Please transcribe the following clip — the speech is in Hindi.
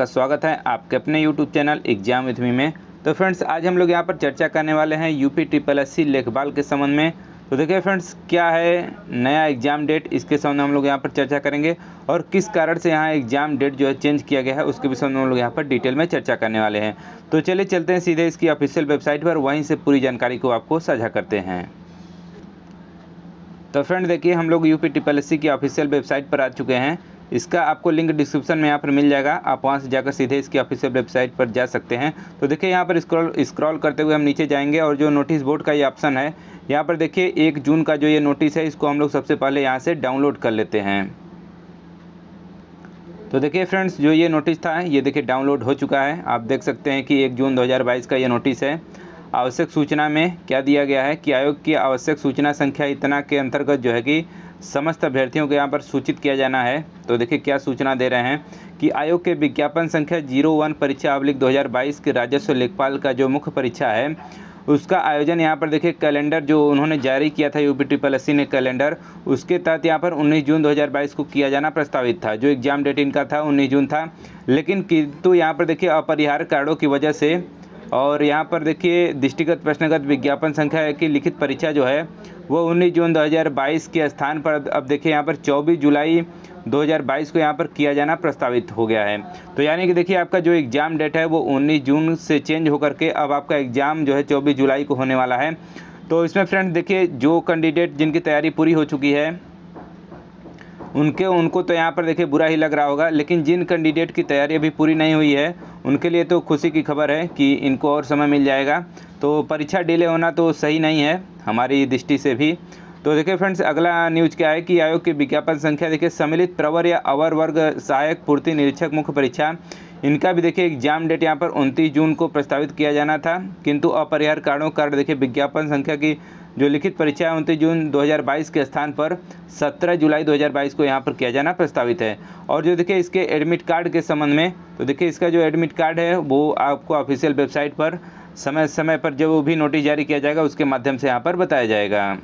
आपका स्वागत है आपके अपने YouTube channel exam with me में। तो फ्रेंड्स आज हम लोग यहाँ पर चर्चा करने वाले हैं यूपी ट्रिपल एस सी लेखपाल के संबंध में। तो देखिए फ्रेंड्स क्या है नया एग्ज़ाम डेट इसके संबंध में हम लोग यहाँ पर चर्चा करेंगे और किस कारण से यहाँ एग्ज़ाम डेट जो है चेंज किया गया है, उसके विषय में हम लोग यहाँ पर डिटेल में चर्चा करने वाले हैं। तो चलिए चलते हैं सीधे इसकी ऑफिशियल वेबसाइट पर, वहीं से पूरी जानकारी को आपको साझा करते हैं। तो फ्रेंड देखिए हम लोग यूपी ट्रिपल एस की ऑफिशियल वेबसाइट पर आ चुके हैं। इसका आपको लिंक डिस्क्रिप्शन में यहाँ पर मिल जाएगा। आप वहाँ से जाकर सीधे इसकी ऑफिशियल वेबसाइट पर जा सकते हैं। तो देखिए यहाँ पर स्क्रॉल स्क्रॉल करते हुए हम नीचे जाएँगे और जो नोटिस बोर्ड का ये ऑप्शन है, यहाँ पर देखिए एक जून का जो ये नोटिस है, इसको हम लोग सबसे पहले यहाँ से डाउनलोड कर लेते हैं। तो देखिए फ्रेंड्स जो ये नोटिस था, ये देखिए डाउनलोड हो चुका है। आप देख सकते हैं कि एक जून 2022 का ये नोटिस है। आवश्यक सूचना में क्या दिया गया है कि आयोग की आवश्यक सूचना संख्या इतना के अंतर्गत जो है कि समस्त अभ्यर्थियों को यहाँ पर सूचित किया जाना है। तो देखिए क्या सूचना दे रहे हैं कि आयोग के विज्ञापन संख्या ज़ीरो वन परीक्षा अवलिक 2022 के राजस्व लेखपाल का जो मुख्य परीक्षा है, उसका आयोजन यहाँ पर देखिए कैलेंडर जो उन्होंने जारी किया था यूपी ट्रिपल एस ने कैलेंडर, उसके तहत यहाँ पर 19 जून 2022 को किया जाना प्रस्तावित था। जो एग्ज़ाम डेट इनका था 19 जून था। लेकिन किंतु यहाँ पर देखिए अपरिहार्य कारणों की वजह से और यहाँ पर देखिए, दृष्टिगत, प्रश्नगत विज्ञापन संख्या की लिखित परीक्षा जो है, वो 19 जून 2022 के स्थान पर, अब देखिए यहाँ पर 24 जुलाई 2022 को यहाँ पर किया जाना प्रस्तावित हो गया है। तो यानी कि देखिए, आपका जो एग्ज़ाम डेट है, वो 19 जून से चेंज होकर के अब आपका एग्ज़ाम जो है 24 जुलाई को होने वाला है। तो इसमें फ्रेंड देखिए, जो कैंडिडेट जिनकी तैयारी पूरी हो चुकी है उनके, उनको तो यहाँ पर देखिए बुरा ही लग रहा होगा, लेकिन जिन कैंडिडेट की तैयारी अभी पूरी नहीं हुई है, उनके लिए तो खुशी की खबर है कि इनको और समय मिल जाएगा। तो परीक्षा डिले होना तो सही नहीं है, हमारी दृष्टि से भी। तो देखिए फ्रेंड्स, अगला न्यूज़ क्या है कि आयोग की विज्ञापन संख्या देखिए, सम्मिलित प्रवर या अवर वर्ग सहायक पूर्ति निरीक्षक मुख्य परीक्षा। इनका भी देखिए एग्ज़ाम डेट यहाँ पर उनतीस जून को प्रस्तावित किया जाना था। किंतु अपरिहार कारणों कारण देखिए विज्ञापन संख्या की जो लिखित परीक्षा है उनतीस जून 2022 के स्थान पर 17 जुलाई 2022 को यहाँ पर किया जाना प्रस्तावित है। और जो देखिए इसके एडमिट कार्ड के संबंध में तो देखिए इसका जो एडमिट कार्ड है, वो आपको ऑफिशियल वेबसाइट पर समय समय पर जो भी नोटिस जारी किया जाएगा, उसके माध्यम से यहाँ पर बताया जाएगा।